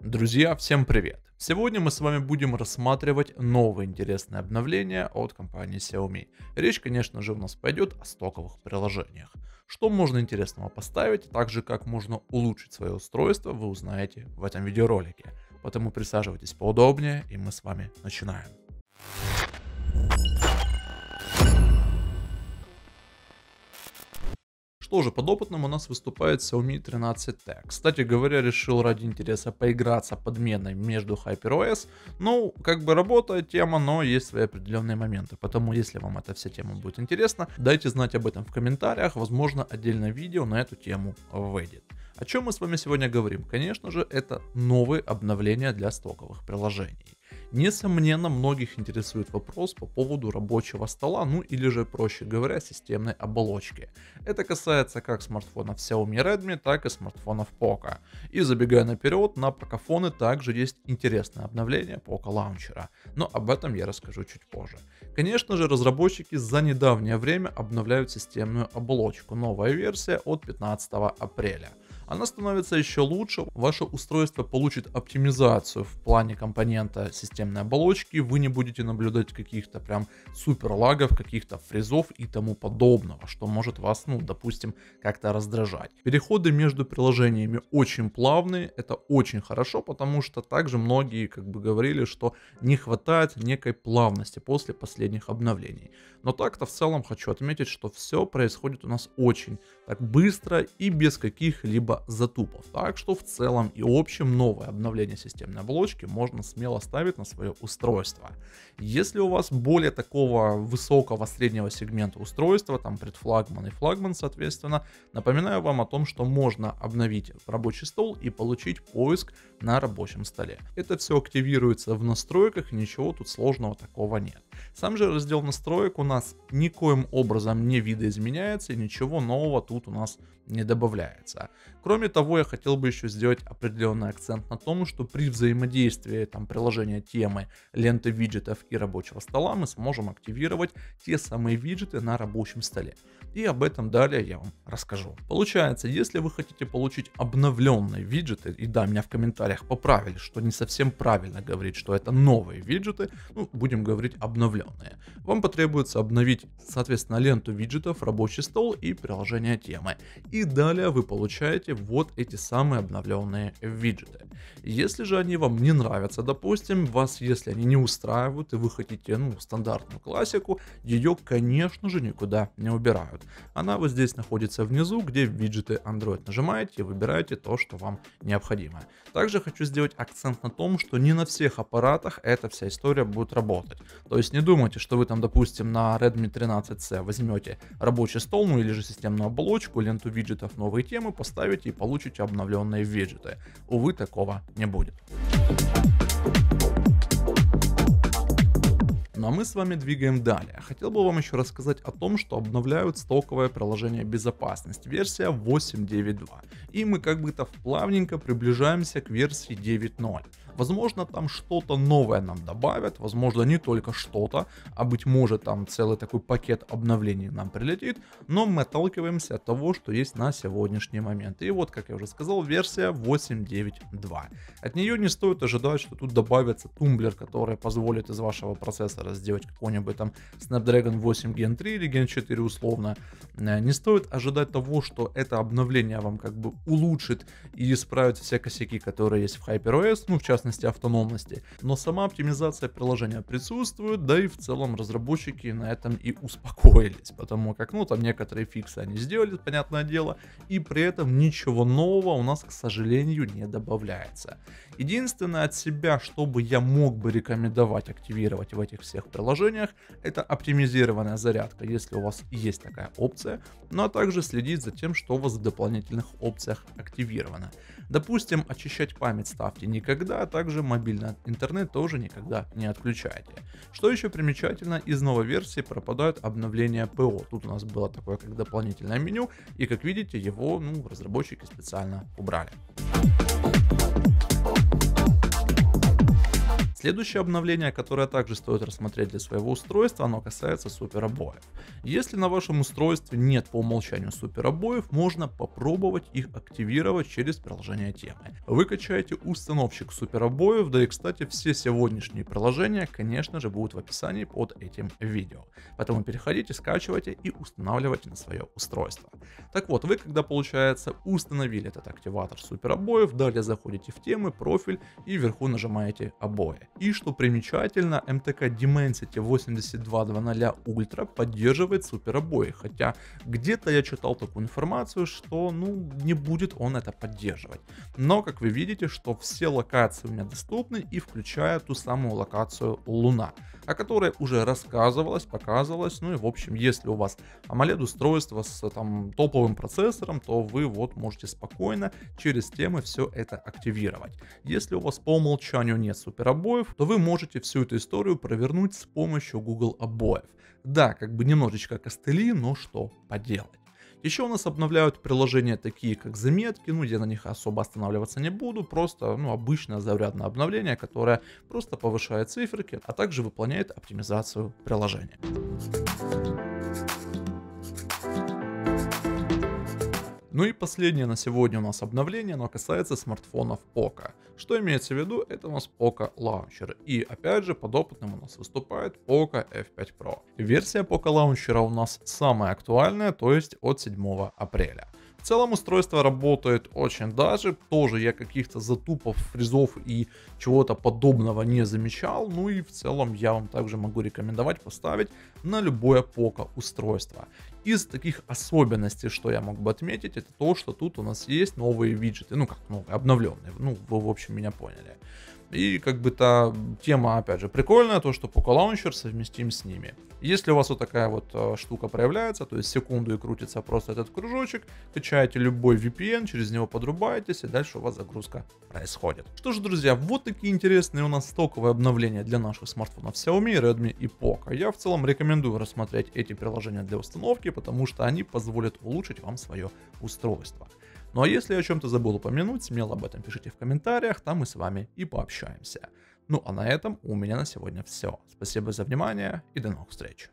Друзья, всем привет! Сегодня мы с вами будем рассматривать новое интересное обновление от компании Xiaomi. Речь, конечно же, у нас пойдет о стоковых приложениях. Что можно интересного поставить, так же как можно улучшить свое устройство, вы узнаете в этом видеоролике. Поэтому присаживайтесь поудобнее и мы с вами начинаем. Что же, подопытным у нас выступает Xiaomi 13T. Кстати говоря, решил ради интереса поиграться подменой между HyperOS. Ну, как бы работает тема, но есть свои определенные моменты. Поэтому, если вам эта вся тема будет интересна, дайте знать об этом в комментариях. Возможно, отдельное видео на эту тему выйдет. О чем мы с вами сегодня говорим? Конечно же, это новые обновления для стоковых приложений. Несомненно, многих интересует вопрос по поводу рабочего стола, ну или же, проще говоря, системной оболочки. Это касается как смартфонов Xiaomi Redmi, так и смартфонов Poco. И забегая наперед, на покафоны также есть интересное обновление Poco Launcher, но об этом я расскажу чуть позже. Конечно же, разработчики за недавнее время обновляют системную оболочку, новая версия от 15 апреля она становится еще лучше. Ваше устройство получит оптимизацию в плане компонента системной оболочки. Вы не будете наблюдать каких-то прям супер лагов, каких-то фризов и тому подобного, что может вас, ну, допустим, как-то раздражать. Переходы между приложениями очень плавные. Это очень хорошо, потому что также многие как бы говорили, что не хватает некой плавности после последних обновлений. Но так-то в целом хочу отметить, что все происходит у нас очень так быстро и без каких-либо затупов. Так что в целом и общем новое обновление системной оболочки можно смело ставить на свое устройство. Если у вас более такого высокого среднего сегмента устройства, там предфлагман и флагман соответственно, напоминаю вам о том, что можно обновить рабочий стол и получить поиск на рабочем столе. Это все активируется в настройках, ничего тут сложного такого нет. Сам же раздел настроек у нас никоим образом не видоизменяется и ничего нового тут у нас не добавляется. Кроме того, я хотел бы еще сделать определенный акцент на том, что при взаимодействии там, приложения темы, ленты виджетов и рабочего стола мы сможем активировать те самые виджеты на рабочем столе. И об этом далее я вам расскажу. Получается, если вы хотите получить обновленные виджеты, и да, меня в комментариях поправили, что не совсем правильно говорить, что это новые виджеты, ну, будем говорить обновленные. Вам потребуется обновить, соответственно, ленту виджетов, рабочий стол и приложение темы. И далее вы получаете вот эти самые обновленные виджеты. Если же они вам не нравятся, допустим, вас, если они не устраивают и вы хотите, ну, стандартную классику, ее, конечно же, никуда не убирают. Она вот здесь находится внизу, где виджеты Android нажимаете и выбираете то, что вам необходимо. Также хочу сделать акцент на том, что не на всех аппаратах эта вся история будет работать. То есть не думайте, что вы там, допустим, на Redmi 13C возьмете рабочий стол, ну или же системную оболочку, ленту виджетов, новые темы, поставите и получите обновленные виджеты. Увы, такого не будет. Ну а мы с вами двигаем далее. Хотел бы вам еще рассказать о том, что обновляют стоковое приложение безопасность, версия 8.9.2. И мы как бы-то плавненько приближаемся к версии 9.0. Возможно, там что-то новое нам добавят, возможно, не только что-то, а быть может, там целый такой пакет обновлений нам прилетит, но мы отталкиваемся от того, что есть на сегодняшний момент. И вот, как я уже сказал, версия 8.9.2. От нее не стоит ожидать, что тут добавится тумблер, который позволит из вашего процессора сделать какой-нибудь там Snapdragon 8 Gen 3 или Gen 4 условно. Э, не стоит ожидать того, что это обновление вам как бы улучшит и исправит все косяки, которые есть в HyperOS, ну в частности частности автономности. Но сама оптимизация приложения присутствует, да и в целом разработчики на этом и успокоились, потому как, ну, там некоторые фиксы они сделали, понятное дело, и при этом ничего нового у нас, к сожалению, не добавляется. Единственное от себя, что бы я мог бы рекомендовать активировать в этих всех приложениях, это оптимизированная зарядка, если у вас есть такая опция, ну а также следить за тем, что у вас в дополнительных опциях активировано. Допустим, очищать память ставьте никогда, а также мобильный интернет тоже никогда не отключайте. Что еще примечательно, из новой версии пропадают обновления ПО. Тут у нас было такое как дополнительное меню, и как видите, его ну, разработчики специально убрали. Следующее обновление, которое также стоит рассмотреть для своего устройства, оно касается суперобоев. Если на вашем устройстве нет по умолчанию суперобоев, можно попробовать их активировать через приложение темы. Вы качаете установщик суперобоев, да и кстати все сегодняшние приложения, конечно же, будут в описании под этим видео. Поэтому переходите, скачивайте и устанавливайте на свое устройство. Так вот, вы когда получается установили этот активатор суперобоев, далее заходите в темы, профиль и вверху нажимаете обои. И что примечательно, MTK Dimensity 8200 Ultra поддерживает суперобои, хотя где-то я читал такую информацию, что ну не будет он это поддерживать. Но как вы видите, что все локации у меня доступны и включая ту самую локацию Луна, о которой уже рассказывалось, показывалось, ну и в общем, если у вас AMOLED устройство с там топовым процессором, то вы вот можете спокойно через темы все это активировать. Если у вас по умолчанию нет суперобоев, то вы можете всю эту историю провернуть с помощью Google обоев. Да, как бы немножечко костыли, но что поделать. Еще у нас обновляют приложения такие, как заметки, ну я на них особо останавливаться не буду, просто ну, обычное зарядное обновление, которое просто повышает циферки, а также выполняет оптимизацию приложения. Ну и последнее на сегодня у нас обновление, но касается смартфонов Poco. Что имеется в виду, это у нас Poco Launcher. И опять же, подопытным у нас выступает Poco F5 Pro. Версия Poco Launcher у нас самая актуальная, то есть от 7 апреля. В целом устройство работает очень даже, тоже я каких-то затупов, фризов и чего-то подобного не замечал, ну и в целом я вам также могу рекомендовать поставить на любое поко устройство. Из таких особенностей, что я мог бы отметить, это то, что тут у нас есть новые виджеты, ну как новые, обновленные, ну вы в общем меня поняли. И как бы та тема, опять же, прикольная, то, что Poco Launcher совместим с ними. Если у вас вот такая вот э, штука проявляется, то есть секунду и крутится просто этот кружочек, качаете любой VPN, через него подрубаетесь, и дальше у вас загрузка происходит. Что ж, друзья, вот такие интересные у нас стоковые обновления для наших смартфонов Xiaomi, Redmi и Poco. Я в целом рекомендую рассмотреть эти приложения для установки, потому что они позволят улучшить вам свое устройство. Ну а если о чем-то забыл упомянуть, смело об этом пишите в комментариях, там мы с вами и пообщаемся. Ну а на этом у меня на сегодня все. Спасибо за внимание и до новых встреч.